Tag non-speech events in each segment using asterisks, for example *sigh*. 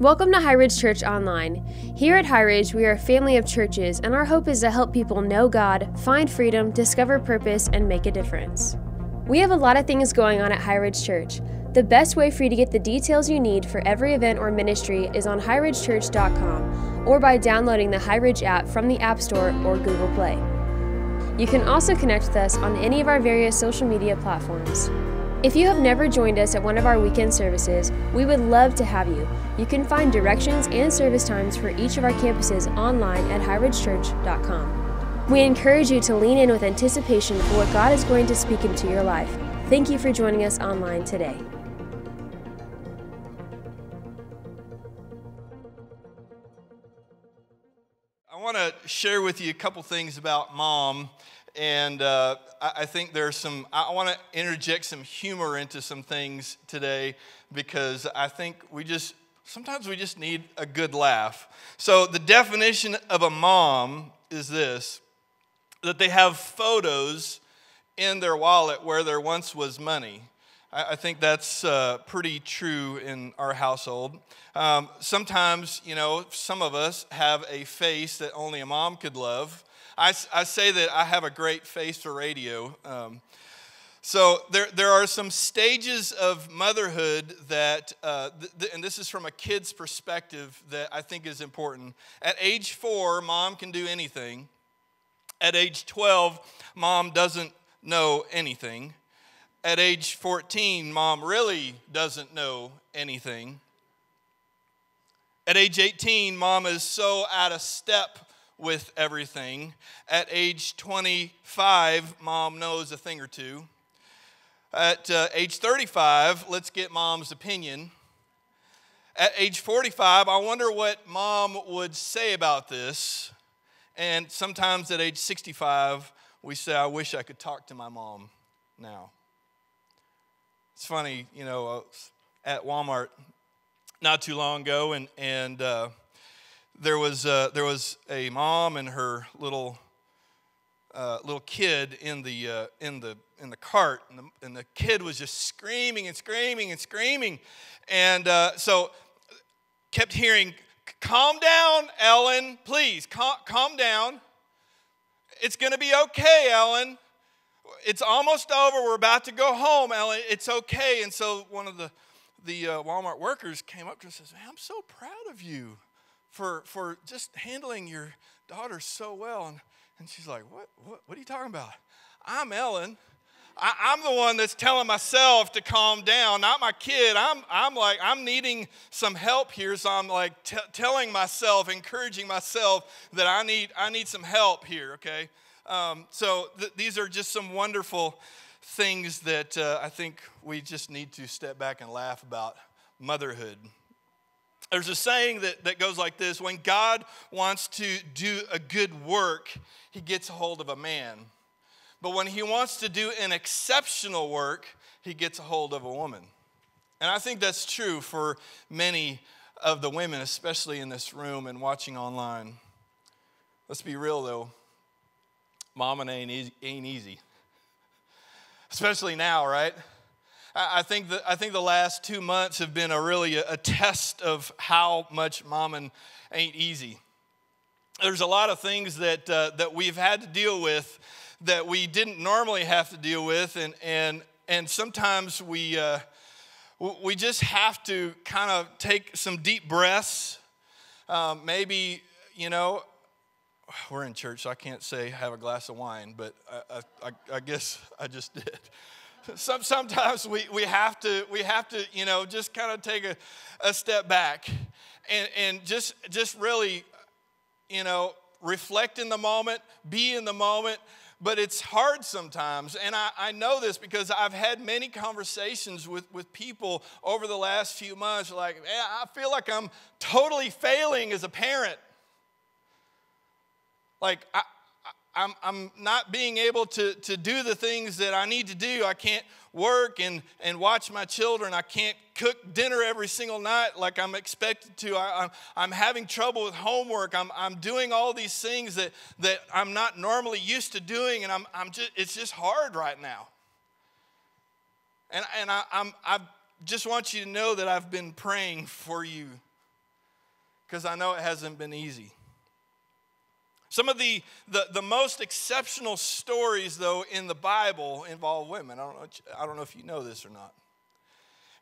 Welcome to High Ridge Church Online. Here at High Ridge, we are a family of churches, and our hope is to help people know God, find freedom, discover purpose, and make a difference. We have a lot of things going on at High Ridge Church. The best way for you to get the details you need for every event or ministry is on highridgechurch.com or by downloading the High Ridge app from the App Store or Google Play. You can also connect with us on any of our various social media platforms. If you have never joined us at one of our weekend services, we would love to have you. You can find directions and service times for each of our campuses online at highridgechurch.com. We encourage you to lean in with anticipation for what God is going to speak into your life. Thank you for joining us online today. I want to share with you a couple things about mom and uh, I, I, think there's some, I want to interject some humor into some things today because I think we just, sometimes we just need a good laugh. So, the definition of a mom is this that they have photos in their wallet where there once was money. I, think that's uh, pretty true in our household. Um, sometimes, you know, some of us have a face that only a mom could love. I, I say that I have a great face for radio. Um, so there, there are some stages of motherhood that, uh, th- th- and this is from a kid's perspective, that I think is important. At age four, mom can do anything. At age 12, mom doesn't know anything. At age 14, mom really doesn't know anything. At age 18, mom is so out of step with everything. At age 25, mom knows a thing or two. At uh, age 35, let's get mom's opinion. At age 45, I wonder what mom would say about this. And sometimes at age 65, we say, I wish I could talk to my mom now. It's funny, you know, at Walmart not too long ago, and, and uh, there was, uh, there was a mom and her little, uh, little kid in the, uh, in the, in the cart, and the, and the kid was just screaming and screaming and screaming. And uh, so kept hearing, calm down, Ellen, please, calm, calm down. It's going to be okay, Ellen. It's almost over. We're about to go home, Ellen. It's okay. And so one of the, the uh, Walmart workers came up to her and says, I'm so proud of you for, for just handling your daughter so well. And, and she's like, what, what, what are you talking about? I'm Ellen. I, am the one that's telling myself to calm down, not my kid. I'm, I'm like, I'm needing some help here. So I'm like t- telling myself, encouraging myself that I need, I need some help here, okay? Um, so th- these are just some wonderful things that uh, I think we just need to step back and laugh about motherhood. There's a saying that, that goes like this when God wants to do a good work, he gets a hold of a man. But when he wants to do an exceptional work, he gets a hold of a woman. And I think that's true for many of the women, especially in this room and watching online. Let's be real though, mama ain't easy, ain't easy. Especially now, right? I think, that, I think the last two months have been a really a, a test of how much momming ain't easy. There's a lot of things that, uh, that we've had to deal with that we didn't normally have to deal with, and, and, and sometimes we, uh, we just have to kind of take some deep breaths. Um, maybe, you know, we're in church, so I can't say have a glass of wine, but I, I, I guess I just *laughs* did. *laughs* Some, sometimes we, we, have to, we have to, you know, just kind of take a, a step back and, and just, just really, you know, reflect in the moment, be in the moment. But it's hard sometimes. And I, I know this because I've had many conversations with, with people over the last few months like, I feel like I'm totally failing as a parent. Like, I, I'm, I'm not being able to, to do the things that I need to do. I can't work and, and watch my children. I can't cook dinner every single night like I'm expected to. I, am I'm, I'm having trouble with homework. I'm, I'm doing all these things that, that I'm not normally used to doing, and I'm, I'm just, it's just hard right now. And, and I, I'm, I just want you to know that I've been praying for you because I know it hasn't been easy. Some of the, the, the, most exceptional stories, though, in the Bible involve women. I don't know, I don't know if you know this or not.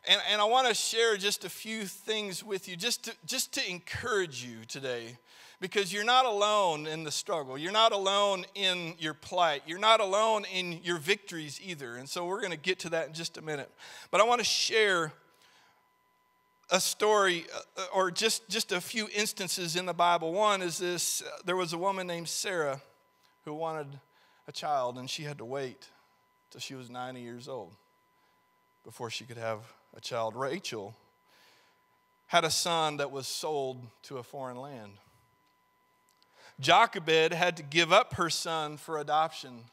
And, and I want to share just a few things with you, just to, just to encourage you today, because you're not alone in the struggle. You're not alone in your plight. You're not alone in your victories either. And so we're going to get to that in just a minute. But I want to share a story uh, or just, just a few instances in the Bible. One is this uh, there was a woman named Sarah who wanted a child, and she had to wait till she was 90 years old before she could have a child. Rachel had a son that was sold to a foreign land. Jochebed had to give up her son for adoption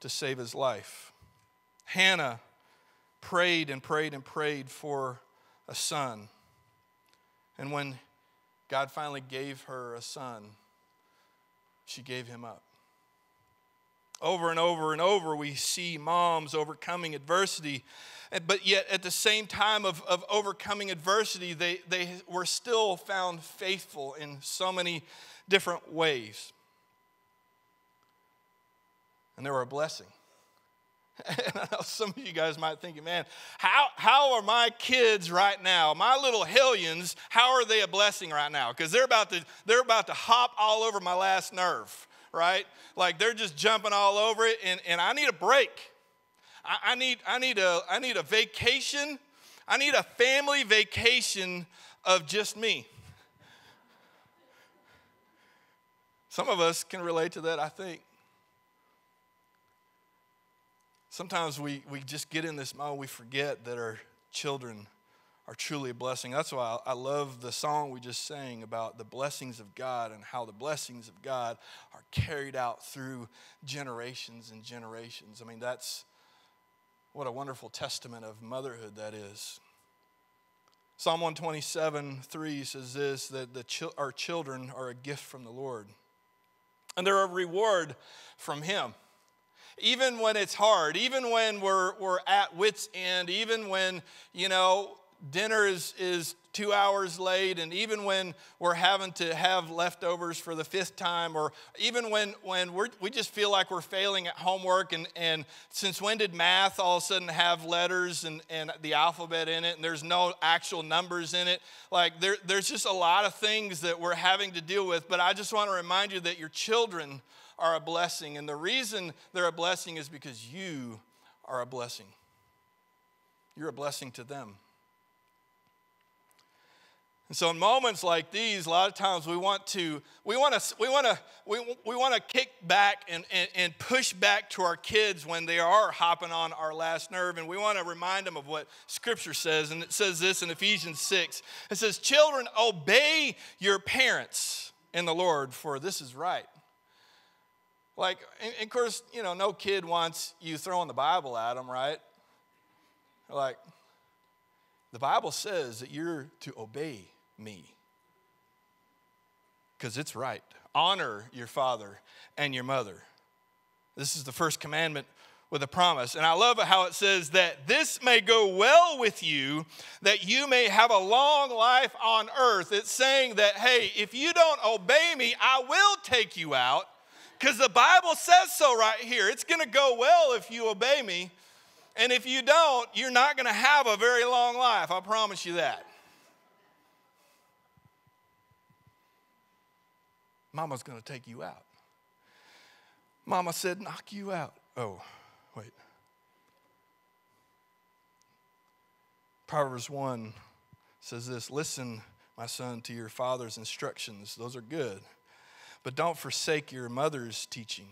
to save his life. Hannah prayed and prayed and prayed for a son. And when God finally gave her a son, she gave him up. Over and over and over, we see moms overcoming adversity. But yet, at the same time of, of overcoming adversity, they, they were still found faithful in so many different ways. And they were a blessing. And *laughs* I know some of you guys might think, man, how, how are my kids right now, my little hellions, how are they a blessing right now? Because they're about to they're about to hop all over my last nerve, right? Like they're just jumping all over it, and, and I need a break. I, I need I need a I need a vacation. I need a family vacation of just me. Some of us can relate to that, I think. Sometimes we, we just get in this mode, we forget that our children are truly a blessing. That's why I love the song we just sang about the blessings of God and how the blessings of God are carried out through generations and generations. I mean, that's what a wonderful testament of motherhood that is. Psalm 127 3 says this that the our children are a gift from the Lord, and they're a reward from Him even when it's hard, even when we're, we're at wits' end, even when, you know, dinner is, is two hours late, and even when we're having to have leftovers for the fifth time, or even when, when we're, we just feel like we're failing at homework, and, and since when did math all of a sudden have letters and, and the alphabet in it, and there's no actual numbers in it? Like, there, there's just a lot of things that we're having to deal with, but I just want to remind you that your children are a blessing. And the reason they're a blessing is because you are a blessing. You're a blessing to them. And so in moments like these, a lot of times we want to, we want to, we want to, we, we want to kick back and, and, and push back to our kids when they are hopping on our last nerve. And we want to remind them of what Scripture says. And it says this in Ephesians 6. It says, Children, obey your parents in the Lord, for this is right. Like, and, of course, you know, no kid wants you throwing the Bible at them, right? Like, the Bible says that you're to obey me because it's right. Honor your father and your mother. This is the first commandment with a promise. And I love how it says that this may go well with you, that you may have a long life on earth. It's saying that, hey, if you don't obey me, I will take you out because the Bible says so right here. It's going to go well if you obey me. And if you don't, you're not going to have a very long life. I promise you that. Mama's going to take you out. Mama said, knock you out. Oh, wait. Proverbs 1 says this Listen, my son, to your father's instructions. Those are good. But don't forsake your mother's teaching.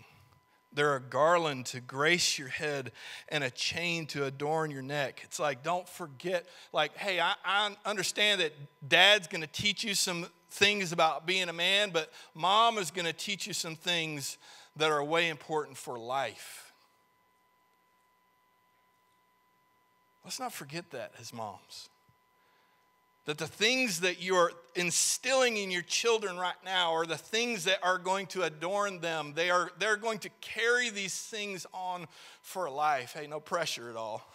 They're a garland to grace your head and a chain to adorn your neck. It's like, don't forget, like, hey, I, I understand that dad's gonna teach you some things about being a man, but mom is gonna teach you some things that are way important for life. Let's not forget that as moms. That the things that you're instilling in your children right now are the things that are going to adorn them. They are, they're going to carry these things on for life. Hey, no pressure at all.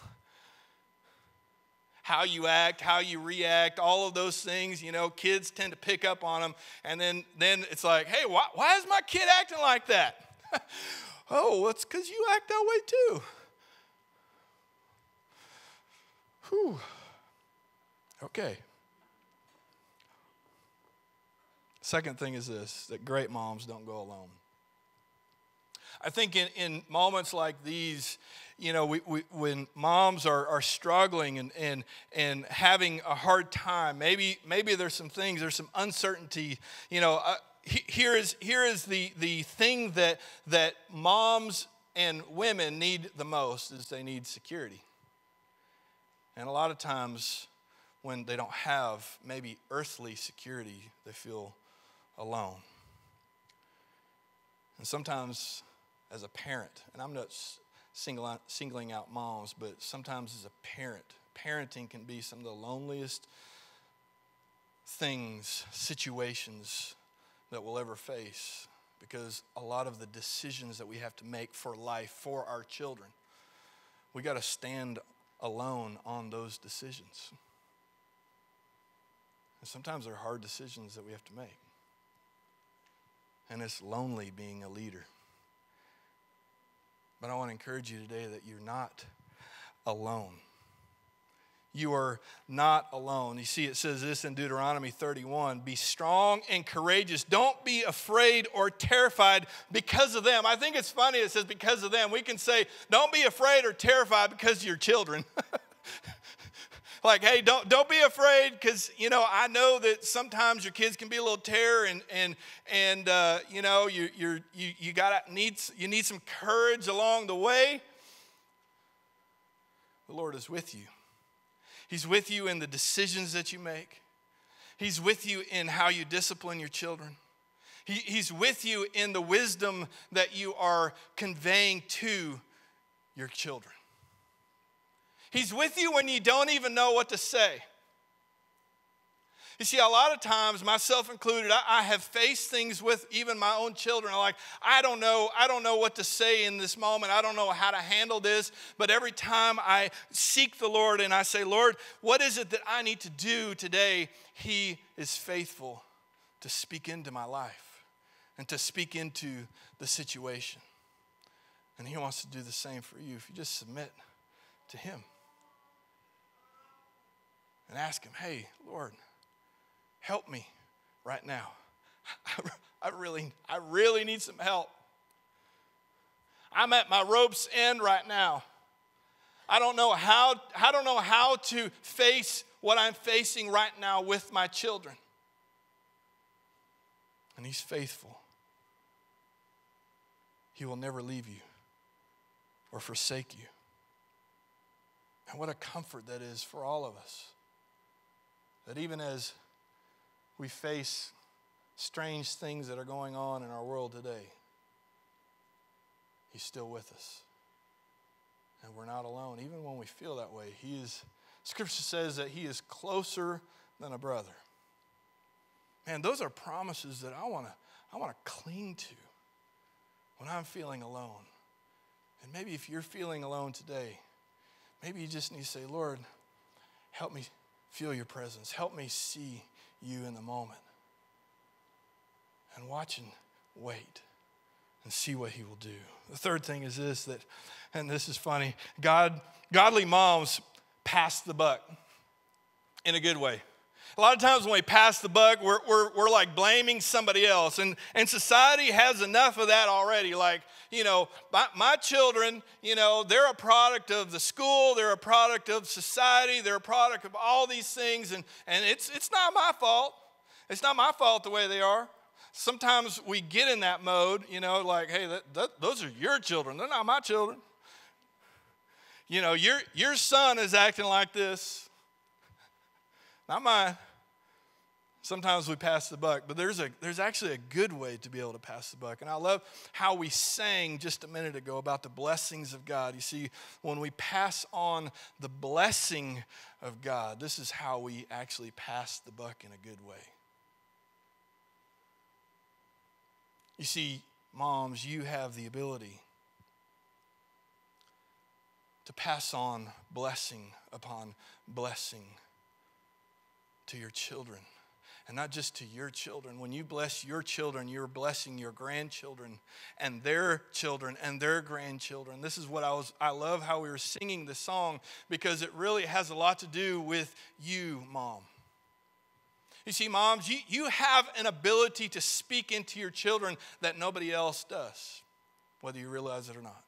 how you act, how you react, all of those things. You know, kids tend to pick up on them. And then, then it's like, hey, why, why is my kid acting like that? *laughs* oh, it's because you act that way too. Whew. Okay. Second thing is this that great moms don't go alone. I think in, in moments like these, you know, we, we, when moms are, are struggling and, and, and having a hard time, maybe, maybe there's some things, there's some uncertainty. You know, uh, here is, here is the, the thing that, that moms and women need the most is they need security. And a lot of times when they don't have maybe earthly security, they feel alone. And sometimes as a parent, and I'm not singling out moms, but sometimes as a parent, parenting can be some of the loneliest things, situations that we'll ever face because a lot of the decisions that we have to make for life for our children, we got to stand alone on those decisions. And sometimes they're hard decisions that we have to make. And it's lonely being a leader. But I want to encourage you today that you're not alone. You are not alone. You see, it says this in Deuteronomy 31 Be strong and courageous. Don't be afraid or terrified because of them. I think it's funny it says because of them. We can say, Don't be afraid or terrified because of your children. *laughs* like, hey, don't, don't be afraid because, you know, I know that sometimes your kids can be a little terror and, and, and uh, you know, you, you're, you, you, gotta need, you need some courage along the way. The Lord is with you. He's with you in the decisions that you make. He's with you in how you discipline your children. He, he's with you in the wisdom that you are conveying to your children. He's with you when you don't even know what to say. You see, a lot of times, myself included, I, I, have faced things with even my own children. Like, I don't know, I don't know what to say in this moment. I don't know how to handle this. But every time I seek the Lord and I say, Lord, what is it that I need to do today? He is faithful to speak into my life and to speak into the situation. And He wants to do the same for you if you just submit to Him and ask Him, hey, Lord, help me right now. *laughs* I really, I really need some help. I'm at my rope's end right now. I don't know how, I don't know how to face what I'm facing right now with my children. And He's faithful. He will never leave you or forsake you. And what a comfort that is for all of us. That even as we face strange things that are going on in our world today, He's still with us. And we're not alone. Even when we feel that way, He is, Scripture says that He is closer than a brother. Man, those are promises that I want to I want to cling to when I'm feeling alone. And maybe if you're feeling alone today, maybe you just need to say, Lord, help me feel your presence. Help me see you in the moment. And watch and wait and see what he will do. The third thing is this that, and this is funny, God, godly moms pass the buck in a good way. A lot of times when we pass the buck, we're, we're, we're like blaming somebody else. And, and society has enough of that already. Like, you know, my, my children, you know, they're a product of the school, they're a product of society, they're a product of all these things. And, and it's, it's not my fault. It's not my fault the way they are. Sometimes we get in that mode, you know, like, hey, that, that, those are your children, they're not my children. You know, your, your son is acting like this not mine. Sometimes we pass the buck, but there's, a, there's actually a good way to be able to pass the buck. And I love how we sang just a minute ago about the blessings of God. You see, when we pass on the blessing of God, this is how we actually pass the buck in a good way. You see, moms, you have the ability to pass on blessing upon blessing to your children. And not just to your children. When you bless your children, you're blessing your grandchildren and their children and their grandchildren. This is what I was, I love how we were singing the song because it really has a lot to do with you, mom. You see, moms, you, you have an ability to speak into your children that nobody else does, whether you realize it or not.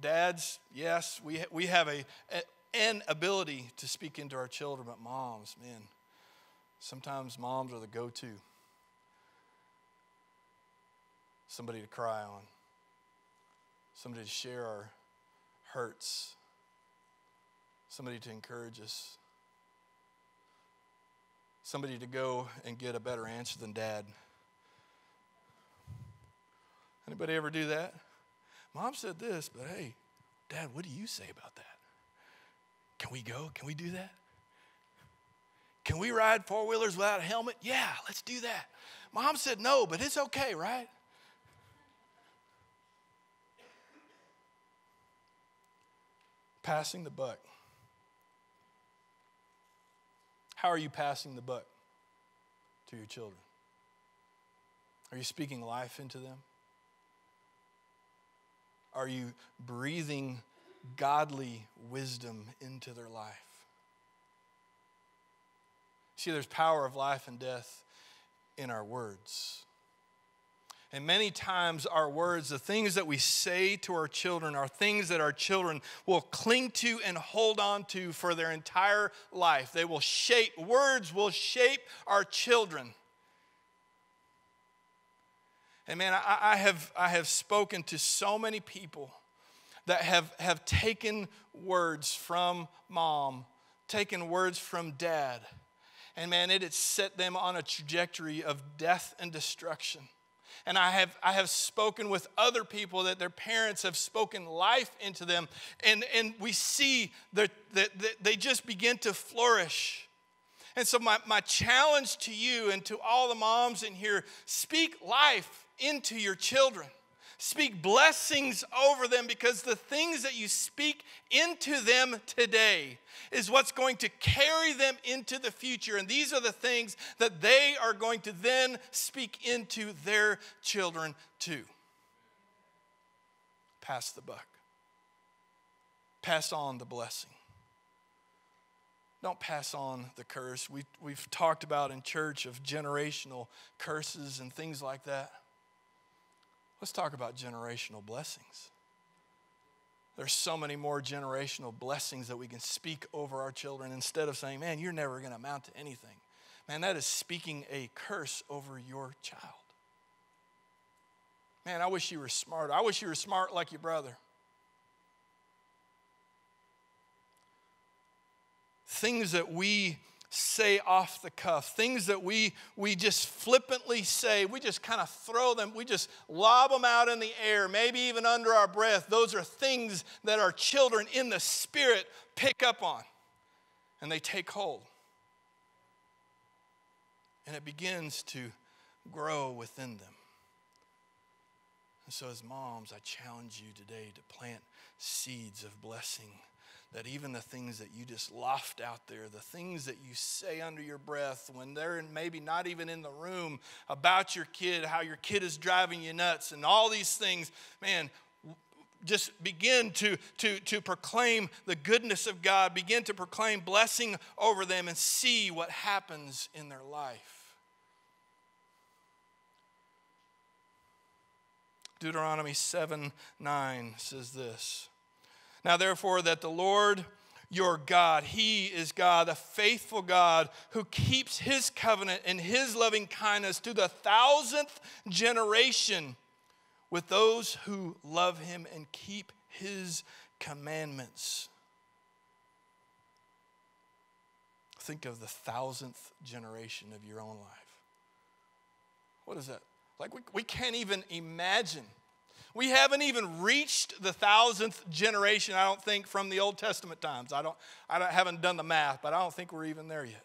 Dads, yes, we, we have a, a an ability to speak into our children, but moms, man, sometimes moms are the go to. Somebody to cry on, somebody to share our hurts, somebody to encourage us, somebody to go and get a better answer than dad. Anybody ever do that? Mom said this, but hey, dad, what do you say about that? Can we go? Can we do that? Can we ride four wheelers without a helmet? Yeah, let's do that. Mom said no, but it's okay, right? Passing the buck. How are you passing the buck to your children? Are you speaking life into them? Are you breathing godly wisdom into their life. See, there's power of life and death in our words. And many times, our words, the things that we say to our children, are things that our children will cling to and hold on to for their entire life. They will shape, words will shape our children. And man, I, I have, I have spoken to so many people that have, have taken words from mom, taken words from dad, and man, it has set them on a trajectory of death and destruction. And I have, I have spoken with other people that their parents have spoken life into them, and, and we see that, that, that they just begin to flourish. And so, my, my challenge to you and to all the moms in here speak life into your children. Speak blessings over them because the things that you speak into them today is what's going to carry them into the future. And these are the things that they are going to then speak into their children too. Pass the buck, pass on the blessing. Don't pass on the curse. We, we've talked about in church of generational curses and things like that. Let's talk about generational blessings. There's so many more generational blessings that we can speak over our children instead of saying, man, you're never going to amount to anything. Man, that is speaking a curse over your child. Man, I wish you were smart. I wish you were smart like your brother. Things that we say off the cuff, things that we, we just flippantly say, we just kind of throw them, we just lob them out in the air, maybe even under our breath. Those are things that our children in the spirit pick up on and they take hold. And it begins to grow within them. And so, as moms, I challenge you today to plant seeds of blessing that even the things that you just loft out there, the things that you say under your breath when they're maybe not even in the room about your kid, how your kid is driving you nuts, and all these things, man, just begin to, to, to proclaim the goodness of God, begin to proclaim blessing over them, and see what happens in their life. Deuteronomy 7 9 says this. Now, therefore, that the Lord your God, He is God, a faithful God who keeps His covenant and His loving kindness to the thousandth generation with those who love Him and keep His commandments. Think of the thousandth generation of your own life. What is that? Like, we, we can't even imagine we haven't even reached the thousandth generation, I don't think, from the Old Testament times. I, don't, I don't, haven't done the math, but I don't think we're even there yet.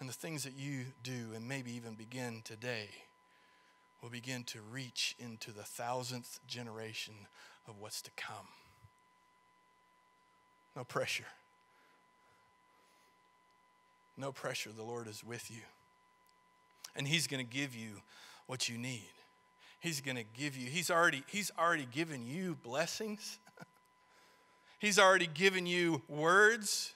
And the things that you do and maybe even begin today will begin to reach into the thousandth generation of what's to come. No pressure. No pressure. The Lord is with you. And He's going to give you what you need. He's going to give you, He's already, He's already given you blessings. *laughs* he's already given you words.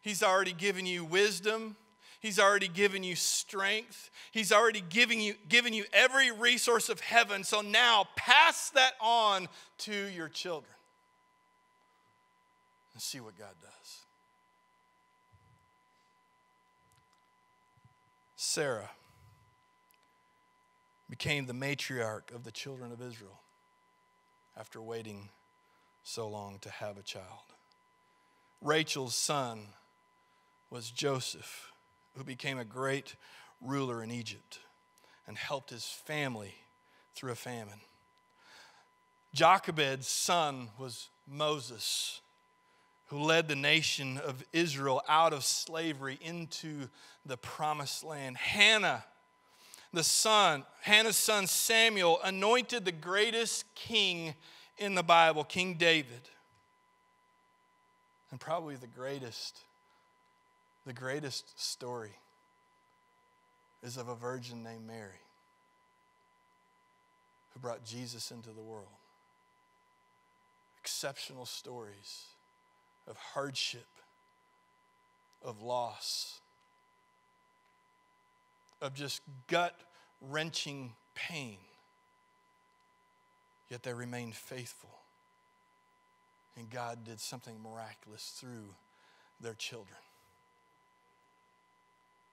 He's already given you wisdom. He's already given you strength. He's already giving you, given you every resource of heaven. So now pass that on to your children and see what God does. Sarah became the matriarch of the children of Israel after waiting so long to have a child. Rachel's son was Joseph who became a great ruler in Egypt and helped his family through a famine. Jochebed's son was Moses, who led the nation of Israel out of slavery into the promised land. Hannah, the son, Hannah's son Samuel, anointed the greatest king in the Bible, King David, and probably the greatest the greatest story is of a virgin named Mary who brought Jesus into the world. Exceptional stories of hardship, of loss, of just gut wrenching pain. Yet they remained faithful. And God did something miraculous through their children.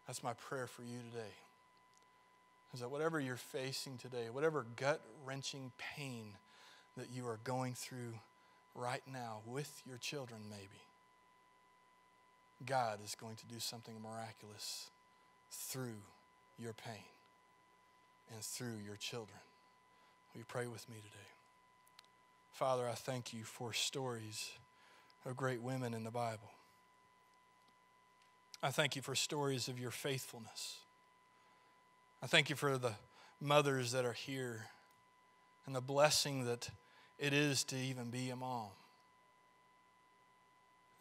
That's my prayer for you today. Is that whatever you're facing today, whatever gut wrenching pain that you are going through right now with your children, maybe, God is going to do something miraculous through your pain and through your children. Will you pray with me today? Father, I thank you for stories of great women in the Bible. I thank you for stories of your faithfulness. I thank you for the mothers that are here and the blessing that it is to even be a mom.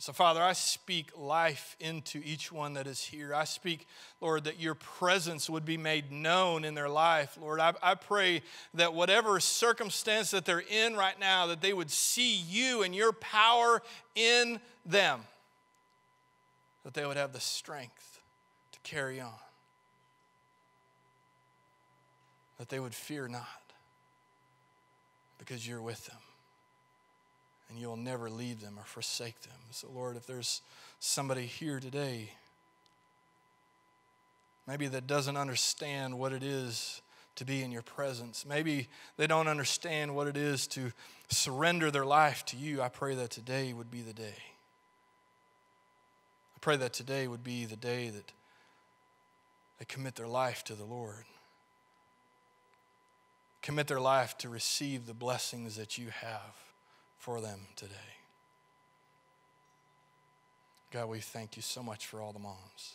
So, Father, I speak life into each one that is here. I speak, Lord, that your presence would be made known in their life. Lord, I, I, pray that whatever circumstance that they're in right now, that they would see you and your power in them that they would have the strength to carry on, that they would fear not because you're with them and you'll never leave them or forsake them. So, Lord, if there's somebody here today, maybe that doesn't understand what it is to be in your presence, maybe they don't understand what it is to surrender their life to you, I pray that today would be the day. I pray that today would be the day that they commit their life to the Lord. Commit their life to receive the blessings that you have for them today. God, we thank you so much for all the moms.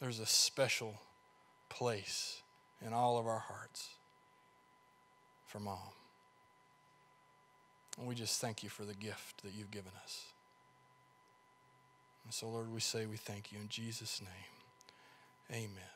There's a special place in all of our hearts for mom. And we just thank you for the gift that you've given us. And so, Lord, we say we thank you in Jesus' name. Amen.